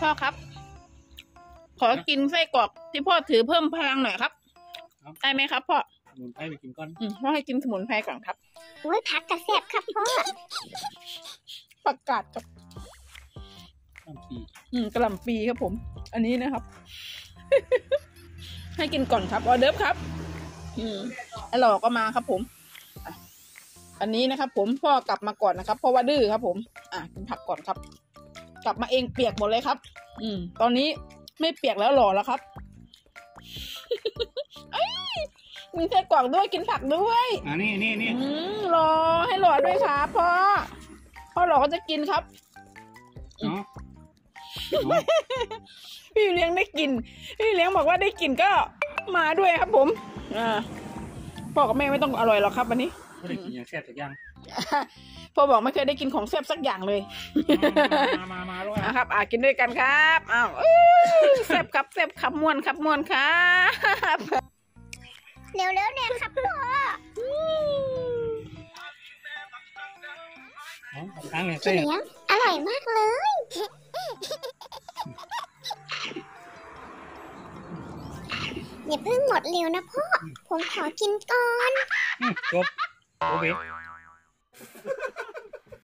พ่อครับ ขอกินไส้กรอกที่พ่อถือเพิ่มพลังหน่อยครับได้ไหมครับพ่อหมุนไปไปกินก้อนอืมพ่อให้กินสมุนไพรก่อนครับ โอ้ยพักกระแสบครับพ่อประกาศกับน้ำปีอืมกระหล่ำปีครับผม อันนี้นะครับ ให้กินก่อนครับออเดิร์ฟครับ อืมไอ้หลอกก็มาครับผมอะอันนี้นะครับ ผมพ่อกลับมาก่อนนะครับเพราะว่าดื้อครับ ผม อะกินผักก่อนครับ กลับมาเองเปียกหมดเลยครับ อืม ตอนนี้ไม่เปียกแล้วหล่อแล้วครับเอ้ยมีไส้กรอกด้วยกินผักด้วยอ่านี่นี่นี่อืมรอให้หล่อด้วยครับพ่อพ่อหล่อก็จะกินครับเนาะพี่เลี้ยงได้กิน พี่เลี้ยงบอกว่าได้กินก็มาด้วยครับผม อ่าพ่อกับแม่ไม่ต้องอร่อยหรอกครับวันนี้ ไม่ได้กินอย่างแซ่บสักอย่างพ่อบอกไม่เคยได้กินของแซ่บสักอย่างเลย มามามาด้วยนะครับ อ่ากินด้วยกันครับอ้าวอื้อแซ่บครับแซ่บขับม่วนขับม่วนครับเร็วๆเนี่ยครับพ่อเอาตั้งเนี่ยพี่เส้นเลี้ยงอร่อยมากเลยอย่าเพิ่งหมดเร็วนะพ่อ ผมขอกินก่อนอืมจบ โอเค